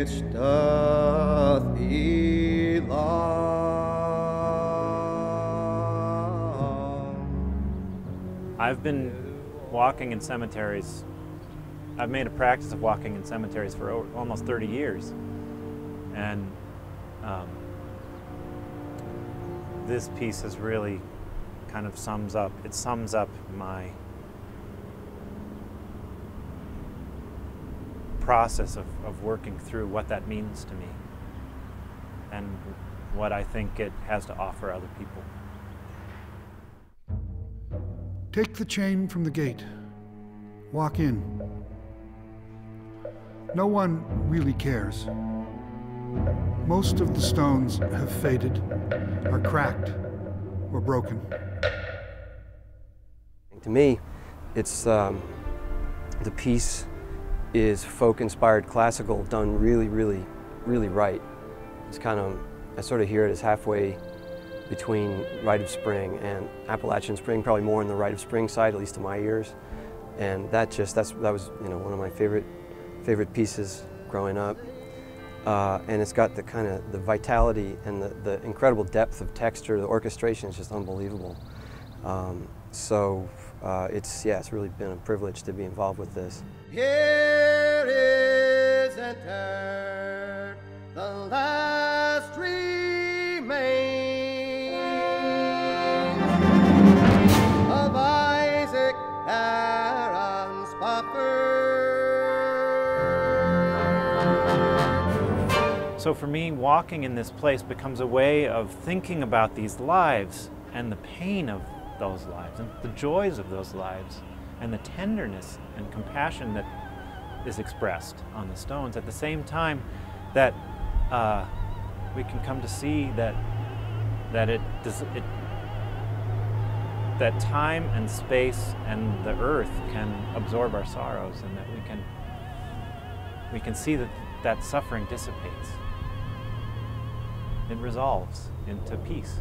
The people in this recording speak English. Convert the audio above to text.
which doth. I've been walking in cemeteries. I've made a practice of walking in cemeteries for almost 30 years. And um, this piece is really kind of sums up, it sums up my process of, of working through what that means to me and what I think it has to offer other people. Take the chain from the gate. Walk in. No one really cares. Most of the stones have faded, are cracked, or broken. To me, it's um, the piece is folk-inspired classical done really, really, really right. It's kind of, I sort of hear it as halfway between Rite of Spring and Appalachian Spring, probably more on the Rite of Spring side, at least to my ears. And that just, that's, that was, you know, one of my favorite, favorite pieces growing up. Uh, and it's got the kind of the vitality and the, the incredible depth of texture. The orchestration is just unbelievable. Um, so uh, it's yeah, it's really been a privilege to be involved with this. Here is entered the last remains of Isaac Aaron's buffer. So for me, walking in this place becomes a way of thinking about these lives and the pain of those lives and the joys of those lives and the tenderness and compassion that is expressed on the stones. At the same time that uh, we can come to see that that it does it that time and space and the earth can absorb our sorrows and that we can we can see that that suffering dissipates. It resolves into peace